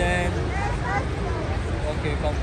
cho em. Ok không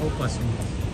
o senhor.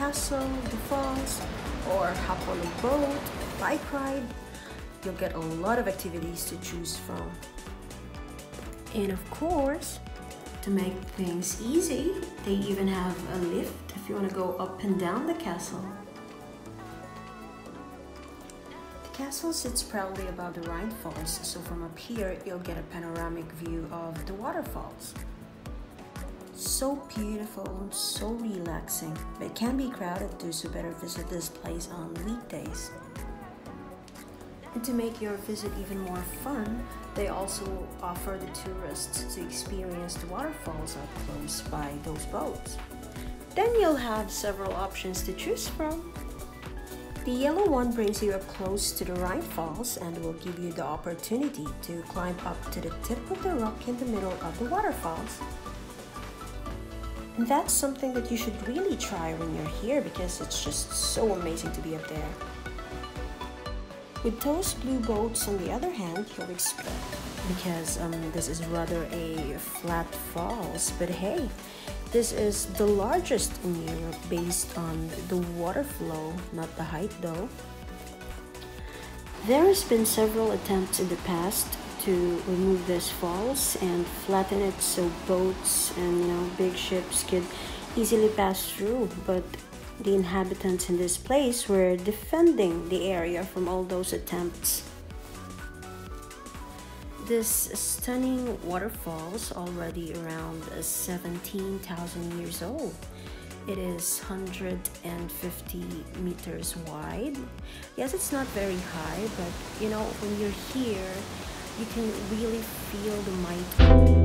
Castle, the falls, or hop on a boat, bike ride. You'll get a lot of activities to choose from. And of course, to make things easy, they even have a lift if you want to go up and down the castle. The castle sits proudly above the Rhine Falls, so from up here you'll get a panoramic view of the waterfalls. So beautiful, and so relaxing, it can be crowded too, so better visit this place on weekdays. And to make your visit even more fun, they also offer the tourists to experience the waterfalls up close by those boats. Then you'll have several options to choose from. The yellow one brings you up close to the Rhine Falls and will give you the opportunity to climb up to the tip of the rock in the middle of the waterfalls. And that's something that you should really try when you're here because it's just so amazing to be up there. With those blue boats, on the other hand, you'll expect because um, this is rather a flat falls, but hey, this is the largest in Europe based on the water flow, not the height though. There has been several attempts in the past to remove this falls and flatten it so boats and you know big ships could easily pass through, but the inhabitants in this place were defending the area from all those attempts. This stunning waterfalls already around 17,000 years old. It is 150 meters wide. Yes, it's not very high, but you know, when you're here, you can really feel the might.